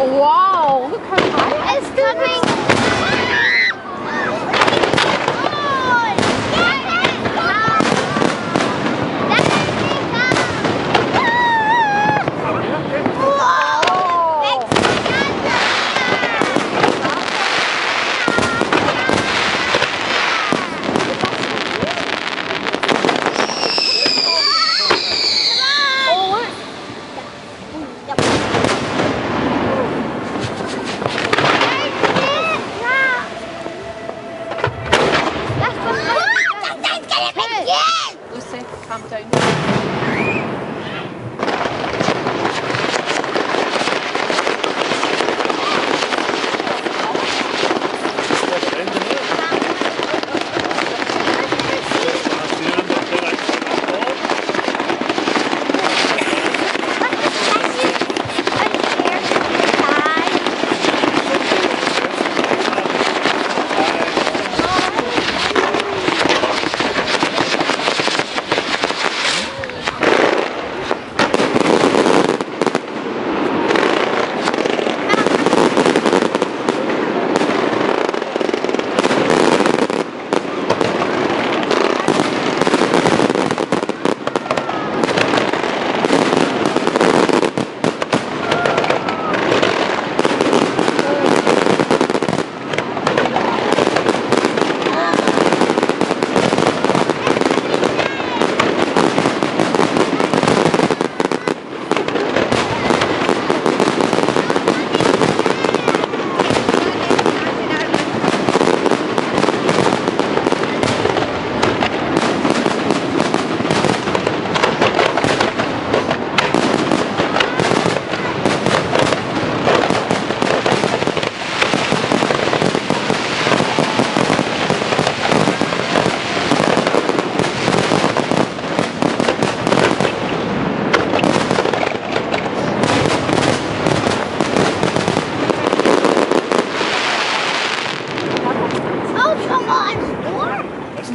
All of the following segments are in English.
Wow, look how high It's coming.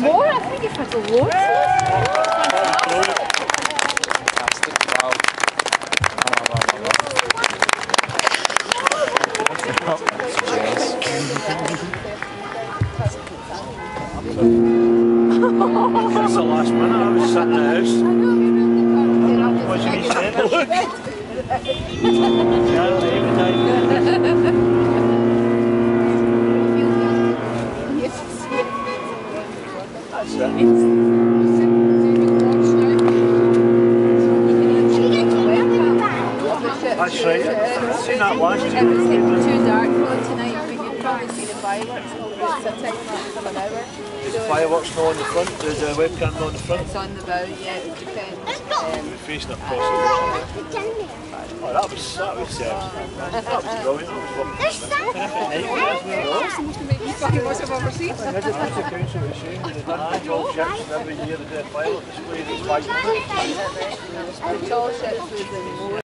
On! More? More? I think you've had loads. That's the last minute I was sitting in the house. Watching me saying it. Look. fireworks all the sitting for an hour. The fireworks not on the front, the, the webcam not on the front. It's on the bow, yeah, it depends. Um, We're facing it. Oh, that was, that was, uh, that was brilliant. That was supposed to make you fucking most of overseas. I just went to council was saying they've done control ships and every year they do a firework display that's five. The tall ships was in more